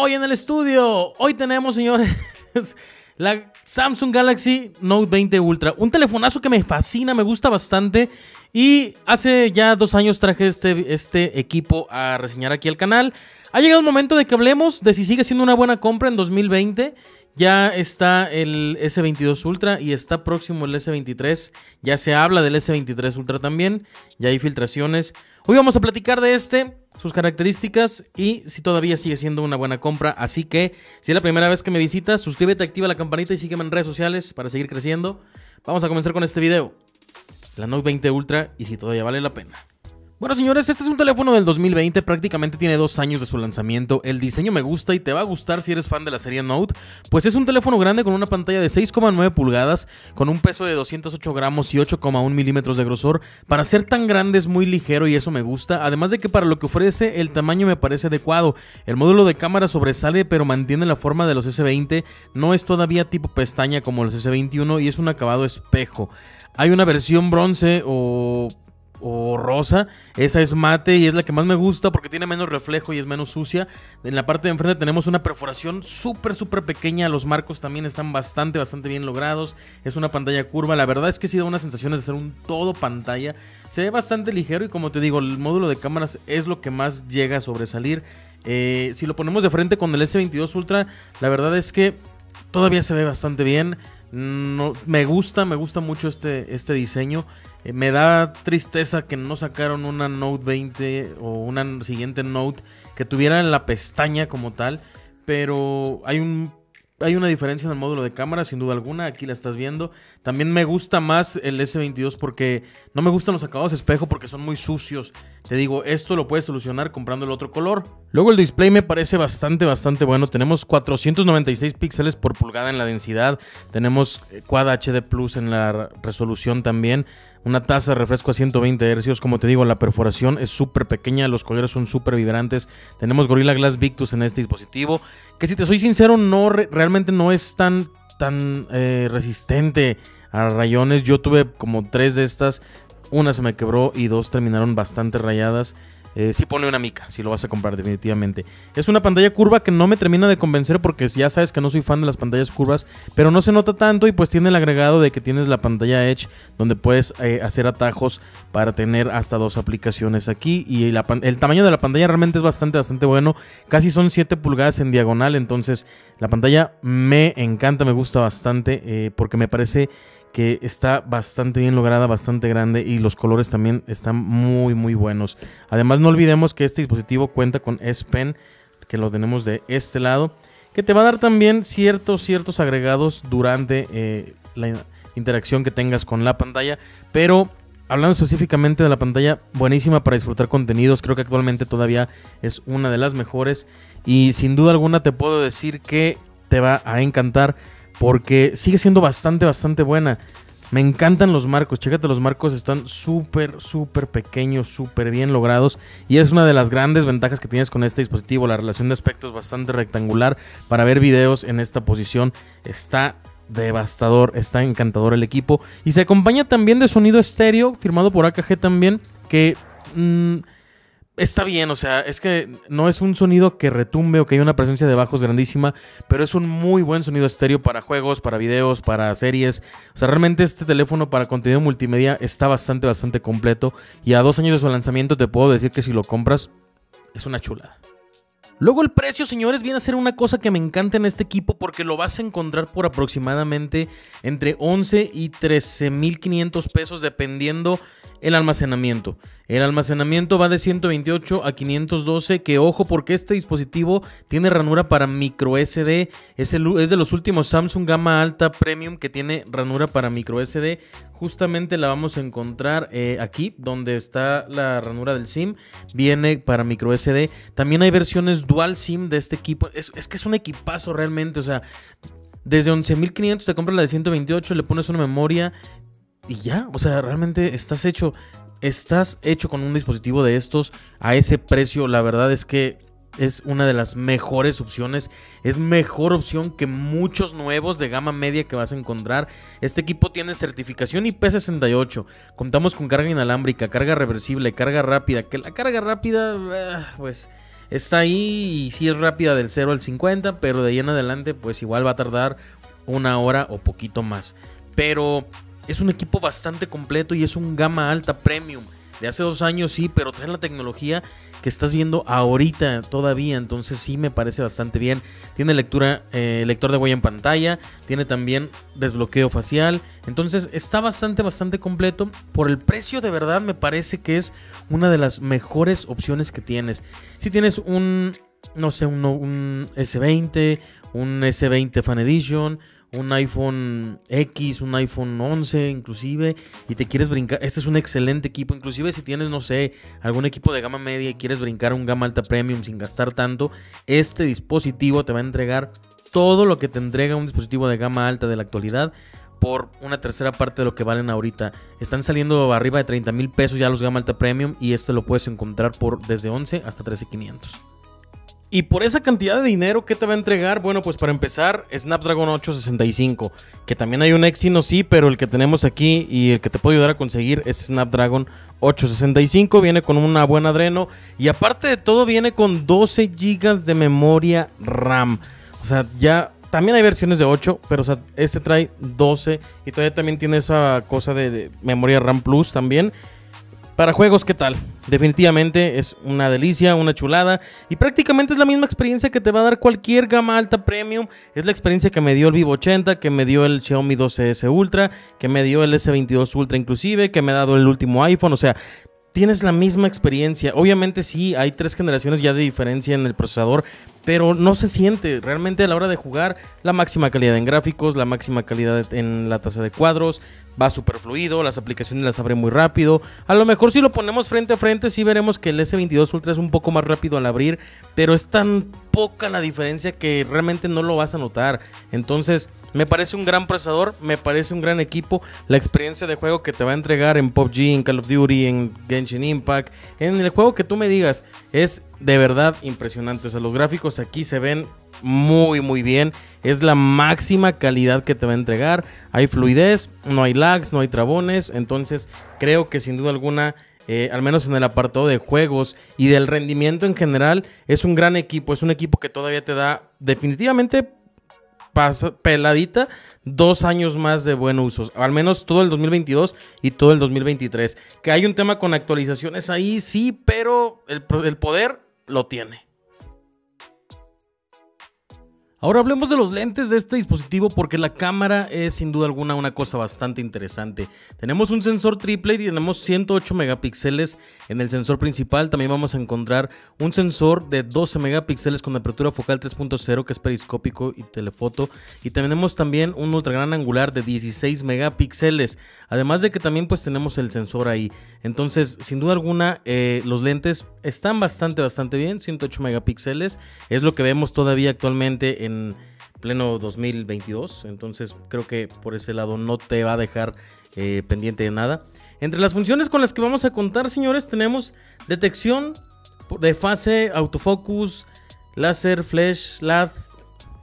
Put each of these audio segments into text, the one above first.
Hoy en el estudio, hoy tenemos, señores, la Samsung Galaxy Note 20 Ultra. Un telefonazo que me fascina, me gusta bastante. Y hace ya dos años traje este, este equipo a reseñar aquí al canal. Ha llegado el momento de que hablemos de si sigue siendo una buena compra en 2020. Ya está el S22 Ultra y está próximo el S23. Ya se habla del S23 Ultra también. Ya hay filtraciones. Hoy vamos a platicar de este, sus características y si todavía sigue siendo una buena compra. Así que si es la primera vez que me visitas, suscríbete, activa la campanita y sígueme en redes sociales para seguir creciendo. Vamos a comenzar con este video. La Note 20 Ultra y si todavía vale la pena. Bueno señores, este es un teléfono del 2020, prácticamente tiene dos años de su lanzamiento, el diseño me gusta y te va a gustar si eres fan de la serie Note, pues es un teléfono grande con una pantalla de 6,9 pulgadas, con un peso de 208 gramos y 8,1 milímetros de grosor, para ser tan grande es muy ligero y eso me gusta, además de que para lo que ofrece el tamaño me parece adecuado, el módulo de cámara sobresale pero mantiene la forma de los S20, no es todavía tipo pestaña como los S21 y es un acabado espejo. Hay una versión bronce o o rosa. Esa es mate y es la que más me gusta porque tiene menos reflejo y es menos sucia. En la parte de enfrente tenemos una perforación súper, súper pequeña. Los marcos también están bastante, bastante bien logrados. Es una pantalla curva. La verdad es que sí da una sensación de ser un todo pantalla. Se ve bastante ligero y como te digo, el módulo de cámaras es lo que más llega a sobresalir. Eh, si lo ponemos de frente con el S22 Ultra, la verdad es que todavía se ve bastante bien. No, me gusta, me gusta mucho este, este diseño. Eh, me da tristeza que no sacaron una Note 20 o una siguiente Note que tuviera la pestaña como tal. Pero hay un hay una diferencia en el módulo de cámara, sin duda alguna. Aquí la estás viendo. También me gusta más el S22 porque no me gustan los acabados espejo porque son muy sucios. Te digo, esto lo puedes solucionar comprando el otro color. Luego el display me parece bastante, bastante bueno. Tenemos 496 píxeles por pulgada en la densidad. Tenemos eh, Quad HD Plus en la resolución también. Una tasa de refresco a 120 Hz. Como te digo, la perforación es súper pequeña. Los colores son súper vibrantes. Tenemos Gorilla Glass Victus en este dispositivo. Que si te soy sincero, no realmente no es tan, tan eh, resistente a rayones. Yo tuve como tres de estas. Una se me quebró y dos terminaron bastante rayadas. Eh, sí pone una mica, si lo vas a comprar definitivamente. Es una pantalla curva que no me termina de convencer porque ya sabes que no soy fan de las pantallas curvas, pero no se nota tanto y pues tiene el agregado de que tienes la pantalla Edge donde puedes eh, hacer atajos para tener hasta dos aplicaciones aquí y el tamaño de la pantalla realmente es bastante, bastante bueno. Casi son 7 pulgadas en diagonal, entonces la pantalla me encanta, me gusta bastante eh, porque me parece que está bastante bien lograda, bastante grande y los colores también están muy muy buenos. Además no olvidemos que este dispositivo cuenta con S Pen, que lo tenemos de este lado, que te va a dar también ciertos ciertos agregados durante eh, la interacción que tengas con la pantalla, pero hablando específicamente de la pantalla, buenísima para disfrutar contenidos, creo que actualmente todavía es una de las mejores. Y sin duda alguna te puedo decir que te va a encantar porque sigue siendo bastante, bastante buena. Me encantan los marcos, chécate, los marcos están súper, súper pequeños, súper bien logrados. Y es una de las grandes ventajas que tienes con este dispositivo. La relación de aspectos bastante rectangular para ver videos en esta posición. Está devastador, está encantador el equipo. Y se acompaña también de sonido estéreo, firmado por AKG también, que... Mm, está bien, o sea, es que no es un sonido que retumbe o que haya una presencia de bajos grandísima, pero es un muy buen sonido estéreo para juegos, para videos, para series. O sea, realmente este teléfono para contenido multimedia está bastante, bastante completo. Y a dos años de su lanzamiento te puedo decir que si lo compras, es una chulada. Luego el precio, señores, viene a ser una cosa que me encanta en este equipo porque lo vas a encontrar por aproximadamente entre 11 y 13.500 pesos dependiendo el almacenamiento. El almacenamiento va de 128 a 512, que ojo porque este dispositivo tiene ranura para micro SD. Es, es de los últimos Samsung gama alta premium que tiene ranura para micro SD. Justamente la vamos a encontrar eh, aquí, donde está la ranura del SIM. Viene para micro SD. También hay versiones dual SIM de este equipo. Es, es que es un equipazo realmente, o sea... Desde 11.500 te compras la de 128, le pones una memoria y ya, o sea, realmente estás hecho, estás hecho con un dispositivo de estos a ese precio. La verdad es que es una de las mejores opciones. Es mejor opción que muchos nuevos de gama media que vas a encontrar. Este equipo tiene certificación IP68. Contamos con carga inalámbrica, carga reversible, carga rápida. Que la carga rápida, ah, pues está ahí y sí es rápida del 0 al 50, pero de ahí en adelante pues igual va a tardar una hora o poquito más. Pero es un equipo bastante completo y es un gama alta premium. De hace dos años sí, pero trae la tecnología que estás viendo ahorita todavía. Entonces sí me parece bastante bien. Tiene lectura, eh, lector de huella en pantalla. Tiene también desbloqueo facial. Entonces está bastante, bastante completo. Por el precio de verdad me parece que es una de las mejores opciones que tienes. Si tienes un, no sé, un S20, un S20 Fan Edition un iPhone X, un iPhone 11 inclusive, y te quieres brincar, este es un excelente equipo, inclusive si tienes, no sé, algún equipo de gama media y quieres brincar un gama alta premium sin gastar tanto, este dispositivo te va a entregar todo lo que te entrega un dispositivo de gama alta de la actualidad por una tercera parte de lo que valen ahorita. Están saliendo arriba de 30 mil pesos ya los gama alta premium y este lo puedes encontrar por desde 11 hasta 13,500. Y por esa cantidad de dinero, ¿qué te va a entregar? Bueno, pues para empezar, Snapdragon 865, que también hay un Exynos, sí, pero el que tenemos aquí y el que te puede ayudar a conseguir es Snapdragon 865, viene con una buena Adreno y aparte de todo viene con 12 GB de memoria RAM. O sea, ya también hay versiones de 8, pero o sea, este trae 12 y todavía también tiene esa cosa de memoria RAM Plus también. Para juegos, ¿qué tal? Definitivamente es una delicia, una chulada y prácticamente es la misma experiencia que te va a dar cualquier gama alta premium. Es la experiencia que me dio el Vivo 80, que me dio el Xiaomi 12S Ultra, que me dio el S22 Ultra inclusive, que me ha dado el último iPhone. O sea, tienes la misma experiencia. Obviamente sí, hay tres generaciones ya de diferencia en el procesador, pero no se siente realmente a la hora de jugar la máxima calidad en gráficos, la máxima calidad en la tasa de cuadros, va súper fluido, las aplicaciones las abre muy rápido. A lo mejor si lo ponemos frente a frente sí veremos que el S22 Ultra es un poco más rápido al abrir, pero es tan poca la diferencia que realmente no lo vas a notar. Entonces, me parece un gran procesador, me parece un gran equipo. La experiencia de juego que te va a entregar en PUBG, en Call of Duty, en Genshin Impact, en el juego que tú me digas, es de verdad impresionante. O sea, los gráficos aquí se ven muy, muy bien. Es la máxima calidad que te va a entregar. Hay fluidez, no hay lags, no hay trabones. Entonces, creo que sin duda alguna. Eh, al menos en el apartado de juegos y del rendimiento en general, es un gran equipo. Es un equipo que todavía te da definitivamente peladita dos años más de buen uso. Al menos todo el 2022 y todo el 2023. Que hay un tema con actualizaciones ahí, sí, pero el, el poder lo tiene. Ahora hablemos de los lentes de este dispositivo porque la cámara es sin duda alguna una cosa bastante interesante. Tenemos un sensor triple y tenemos 108 megapíxeles en el sensor principal. También vamos a encontrar un sensor de 12 megapíxeles con apertura focal 3.0 que es periscópico y telefoto. Y tenemos también un ultra gran angular de 16 megapíxeles. Además de que también pues tenemos el sensor ahí. Entonces sin duda alguna eh, los lentes están bastante bastante bien. 108 megapíxeles es lo que vemos todavía actualmente en pleno 2022. Entonces creo que por ese lado no te va a dejar eh, pendiente de nada. Entre las funciones con las que vamos a contar, señores, tenemos detección de fase, autofocus, láser, flash, LED,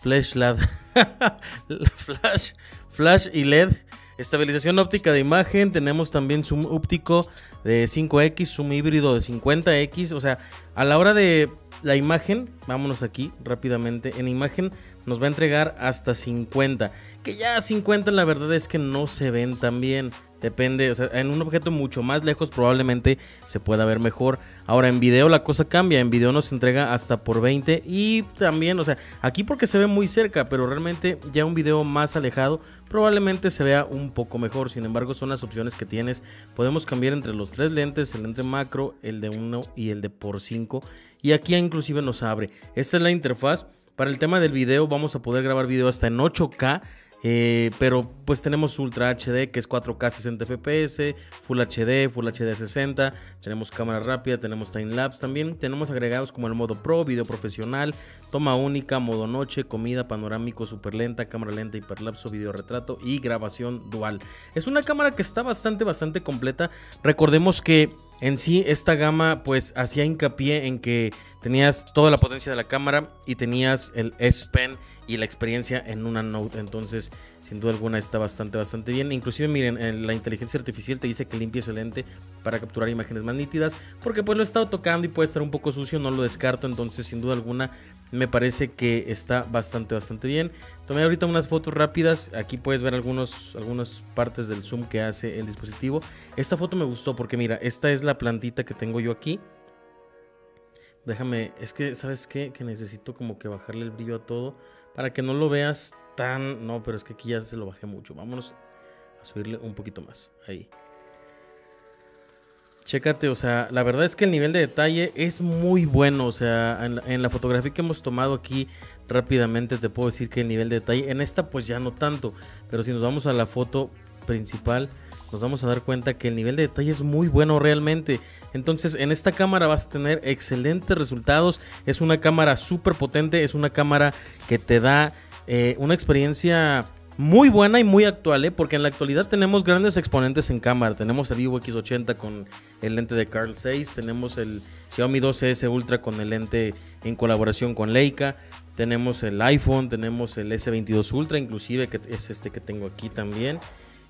flash, LED, flash, flash y LED. Estabilización óptica de imagen, tenemos también zoom óptico de 5X, zoom híbrido de 50X, o sea, a la hora de la imagen, vámonos aquí rápidamente, en imagen nos va a entregar hasta 50, que ya 50 la verdad es que no se ven tan bien. Depende, o sea, en un objeto mucho más lejos probablemente se pueda ver mejor. Ahora en video la cosa cambia, en video nos entrega hasta por 20 y también, o sea, aquí porque se ve muy cerca, pero realmente ya un video más alejado probablemente se vea un poco mejor. Sin embargo, son las opciones que tienes. Podemos cambiar entre los tres lentes, el lente macro, el de 1 y el de por 5 y aquí inclusive nos abre. Esta es la interfaz. Para el tema del video vamos a poder grabar video hasta en 8K eh, pero pues tenemos Ultra HD que es 4K 60 FPS, Full HD, Full HD 60, tenemos cámara rápida, tenemos time lapse también, tenemos agregados como el modo Pro, video profesional, toma única, modo noche, comida, panorámico, super lenta, cámara lenta, hiperlapso, video retrato y grabación dual. Es una cámara que está bastante, bastante completa. Recordemos que En sí, esta gama pues hacía hincapié en que tenías toda la potencia de la cámara y tenías el S Pen y la experiencia en una Note. Entonces, sin duda alguna está bastante, bastante bien. Inclusive, miren, la inteligencia artificial te dice que limpia el lente para capturar imágenes más nítidas. Porque pues lo he estado tocando y puede estar un poco sucio, no lo descarto. Entonces, sin duda alguna, me parece que está bastante, bastante bien. Tomé ahorita unas fotos rápidas. Aquí puedes ver algunos, algunas partes del zoom que hace el dispositivo. Esta foto me gustó porque mira, esta es la plantita que tengo yo aquí. Déjame, es que, ¿sabes qué? Que necesito como que bajarle el brillo a todo para que no lo veas tan... No, pero es que aquí ya se lo bajé mucho. Vámonos a subirle un poquito más. Ahí. Chécate, o sea, la verdad es que el nivel de detalle es muy bueno. O sea, en la, fotografía que hemos tomado aquí rápidamente te puedo decir que el nivel de detalle, en esta pues ya no tanto, pero si nos vamos a la foto principal, nos vamos a dar cuenta que el nivel de detalle es muy bueno realmente. Entonces en esta cámara vas a tener excelentes resultados. Es una cámara súper potente, es una cámara que te da eh, una experiencia muy buena y muy actual, ¿eh? porque en la actualidad tenemos grandes exponentes en cámara. Tenemos el Vivo X80 con el lente de Carl 6, tenemos el Xiaomi 12S Ultra con el lente en colaboración con Leica, tenemos el iPhone, tenemos el S22 Ultra, inclusive que es este que tengo aquí también.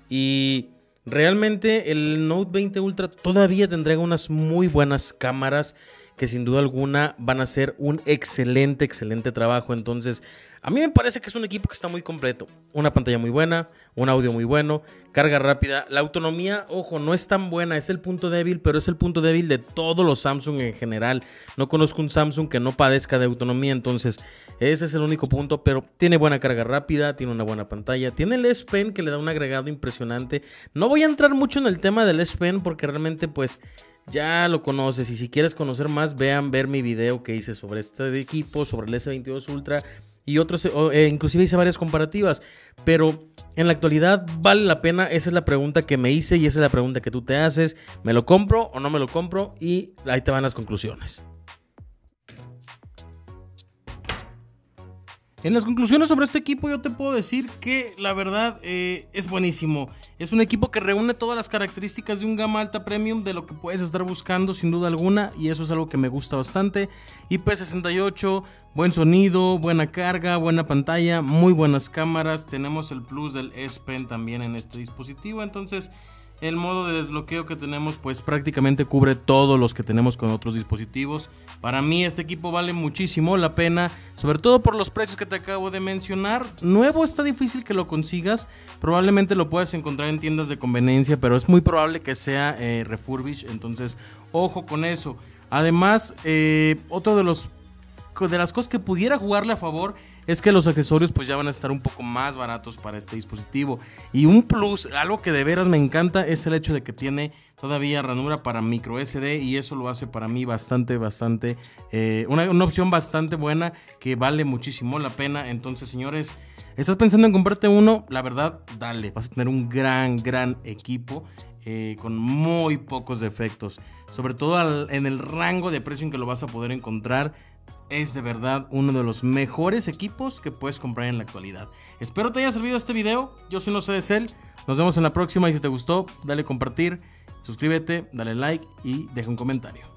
Y Realmente el Note 20 Ultra todavía tendrá unas muy buenas cámaras que sin duda alguna van a hacer un excelente, excelente trabajo. Entonces, a mí me parece que es un equipo que está muy completo. Una pantalla muy buena, un audio muy bueno, carga rápida. La autonomía, ojo, no es tan buena, es el punto débil, pero es el punto débil de todos los Samsung en general. No conozco un Samsung que no padezca de autonomía, entonces ese es el único punto, pero tiene buena carga rápida, tiene una buena pantalla, tiene el S Pen que le da un agregado impresionante. No voy a entrar mucho en el tema del S Pen porque realmente pues ya lo conoces y si quieres conocer más, vean ver mi video que hice sobre este equipo, sobre el S22 Ultra y otros, eh, inclusive hice varias comparativas, pero en la actualidad vale la pena, esa es la pregunta que me hice y esa es la pregunta que tú te haces, ¿me lo compro o no me lo compro? Y ahí te van las conclusiones. En las conclusiones sobre este equipo yo te puedo decir que la verdad eh, es buenísimo. Es un equipo que reúne todas las características de un gama alta premium de lo que puedes estar buscando sin duda alguna y eso es algo que me gusta bastante. IP68, buen sonido, buena carga, buena pantalla, muy buenas cámaras. Tenemos el plus del S Pen también en este dispositivo, entonces el modo de desbloqueo que tenemos pues prácticamente cubre todos los que tenemos con otros dispositivos. Para mí este equipo vale muchísimo la pena, sobre todo por los precios que te acabo de mencionar. Nuevo está difícil que lo consigas, probablemente lo puedas encontrar en tiendas de conveniencia, pero es muy probable que sea eh, refurbish, entonces ojo con eso. Además, eh, otro de los de las cosas que pudiera jugarle a favor es que los accesorios pues ya van a estar un poco más baratos para este dispositivo. Y un plus, algo que de veras me encanta es el hecho de que tiene todavía ranura para micro SD y eso lo hace para mí bastante, bastante, eh, una, opción bastante buena que vale muchísimo la pena. Entonces señores, estás pensando en comprarte uno, la verdad, dale, vas a tener un gran, gran equipo. Eh, con muy pocos defectos, sobre todo en el rango de precio en que lo vas a poder encontrar es de verdad uno de los mejores equipos que puedes comprar en la actualidad. Espero te haya servido este video. Yo soy No sé de Cel. Nos vemos en la próxima y si te gustó, dale compartir, suscríbete, dale like y deja un comentario.